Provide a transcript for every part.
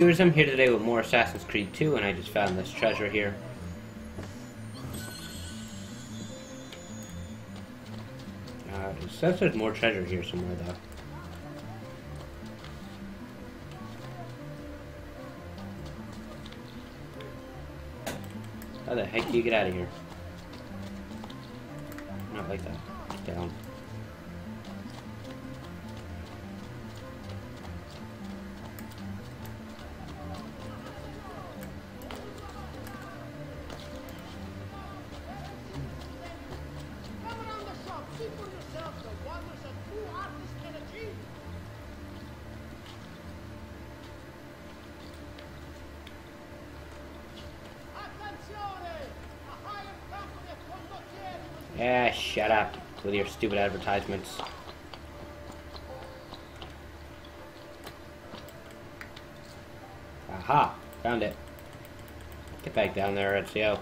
Viewers, I'm here today with more Assassin's Creed 2, and I just found this treasure here. Uh, it says there's more treasure here somewhere, though. How the heck do you get out of here? Not like that. Down. Condottieri Yeah, shut up with your stupid advertisements. Aha, found it. Get back down there, Ezio.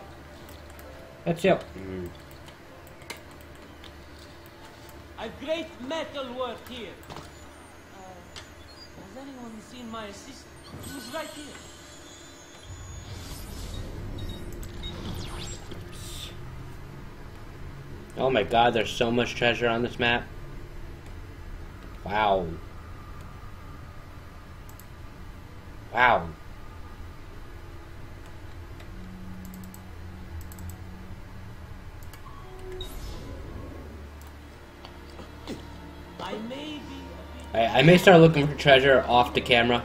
Ezio. Mm. A great metal work here. Uh, has anyone seen my assistant? He was right here. Oh my god, there's so much treasure on this map. Wow. Wow. I may be I, I may start looking for treasure off the camera.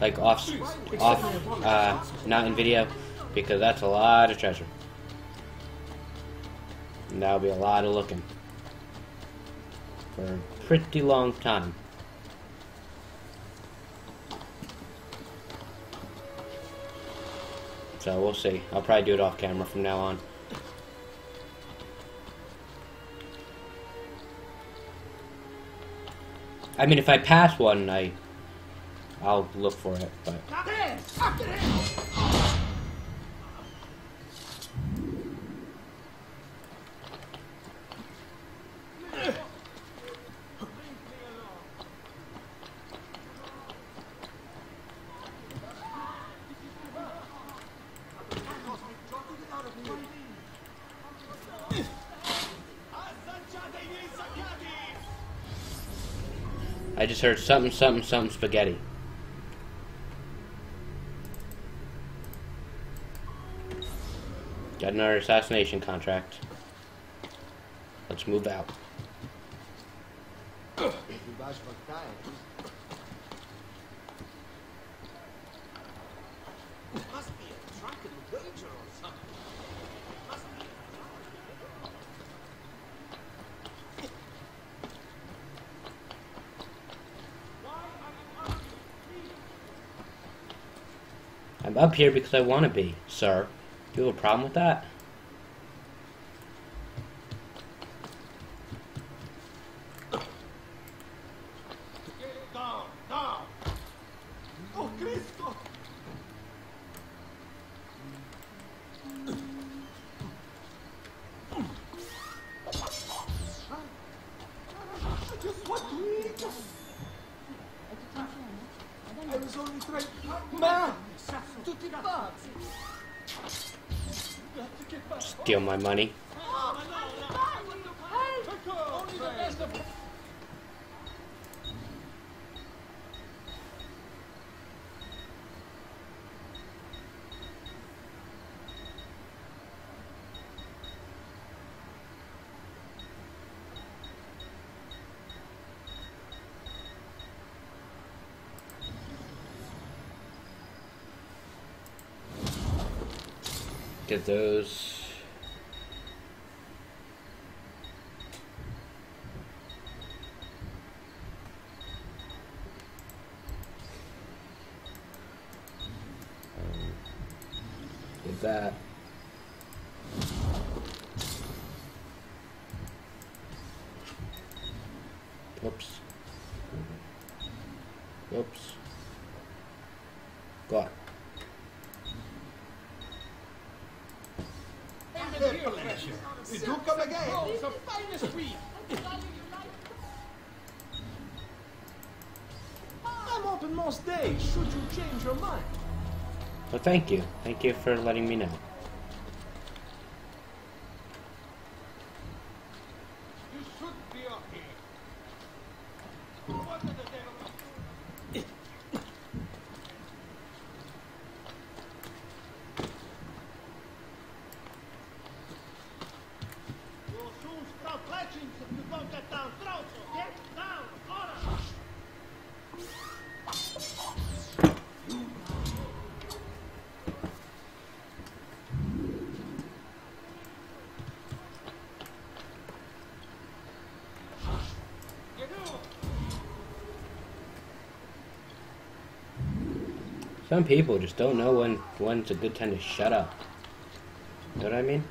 Like off, off, uh, not in video, because that's a lot of treasure. And that'll be a lot of looking. For a pretty long time. So we'll see. I'll probably do it off camera from now on. I mean, if I pass one, I, I'll look for it. But just heard something, something, something spaghetti. Got another assassination contract. Let's move out. Must be a drunken wager or something. Must be. I'm up here because I want to be, sir. Do you have a problem with that? Steal my money. Get those. Get that. Oops. Oops. Got it. You do come again. Oh, the finest wheat. I'm open most days, should you change your mind. Well, thank you. Thank you for letting me know. You should be okay. What the devil? You'll soon sprout legends if you don't get down throat. Get down, order! Get out! Some people just don't know when when's a good time to shut up. You Know what I mean?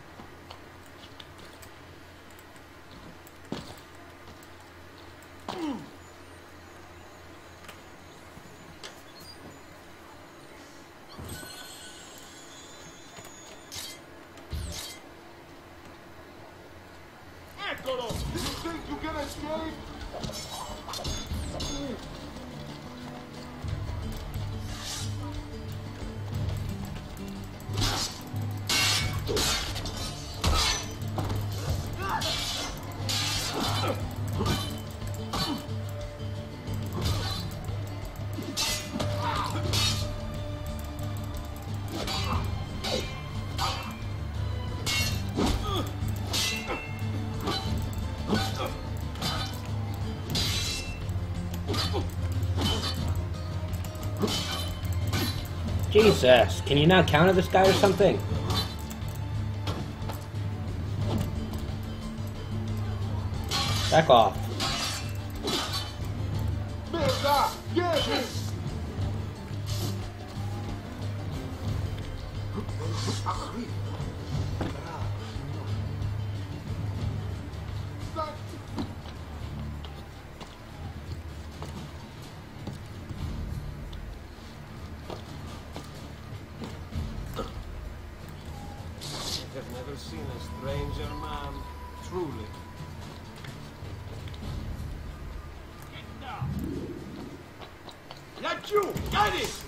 Jesus, can you not counter this guy or something? Back off. Seen a stranger man, truly. Get down! Let you! Get it!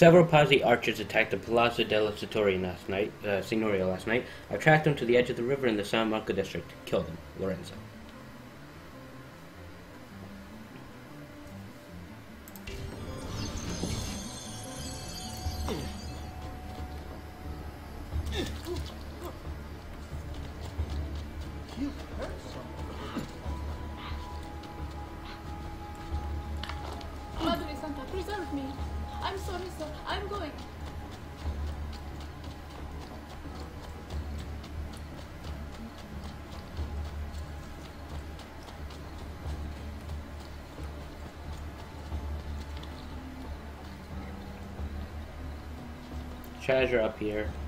Several Pazzi archers attacked the Palazzo della Sitoria last night, uh, Signoria last night. I've tracked them to the edge of the river in the San Marco district. Kill them, Lorenzo. Treasure up here.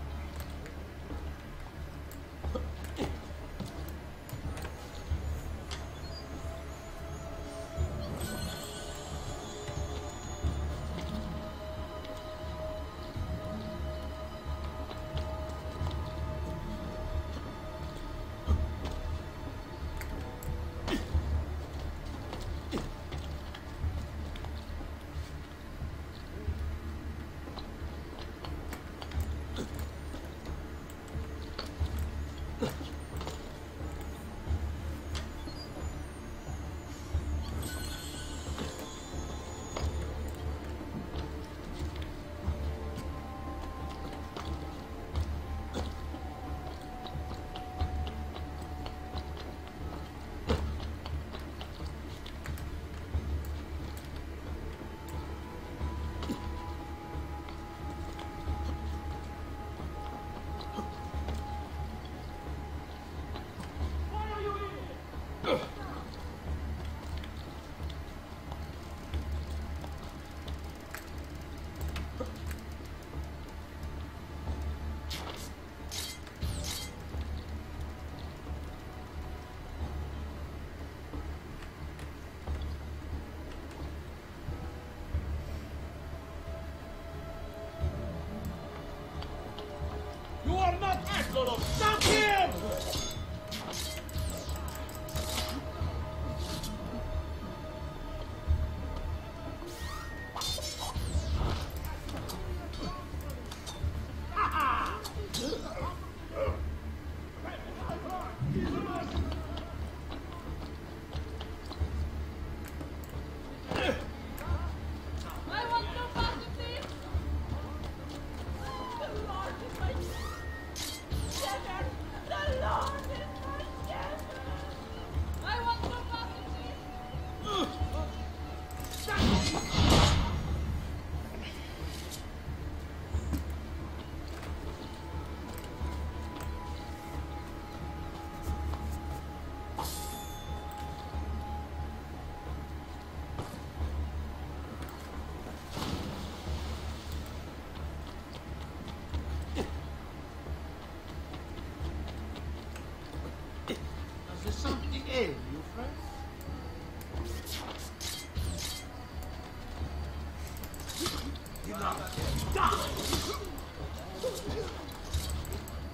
その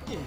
Die!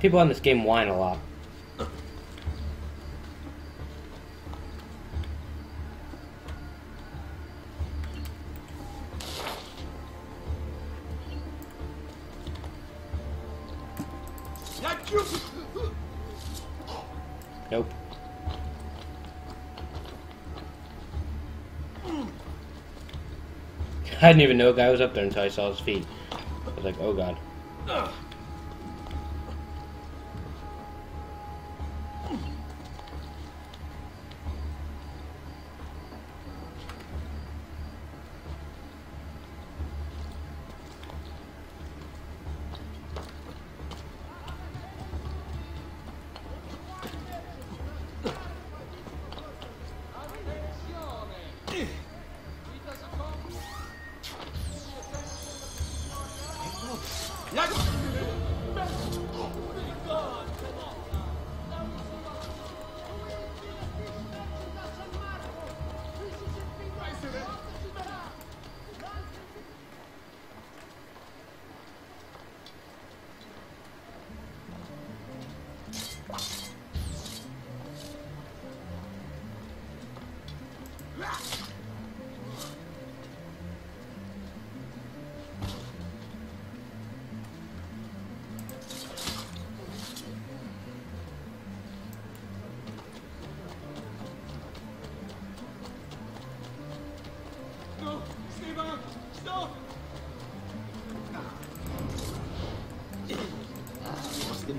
People on this game whine a lot. I didn't even know a guy was up there until I saw his feet. I was like, oh god.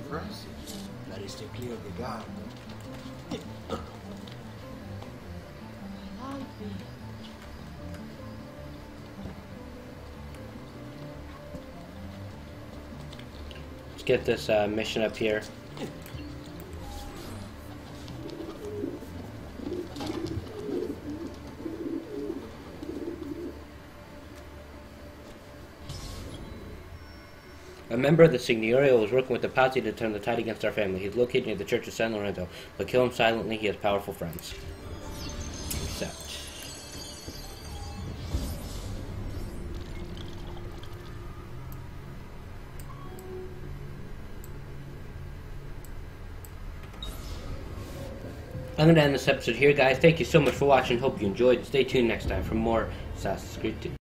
that is to clear the garden. Let's get this uh, mission up here. A member of the Signoria was working with the Pazzi to turn the tide against our family. He's located near the Church of San Lorenzo, but kill him silently. He has powerful friends. Accept. I'm going to end this episode here, guys. Thank you so much for watching. Hope you enjoyed. Stay tuned next time for more Assassin's Creed 2.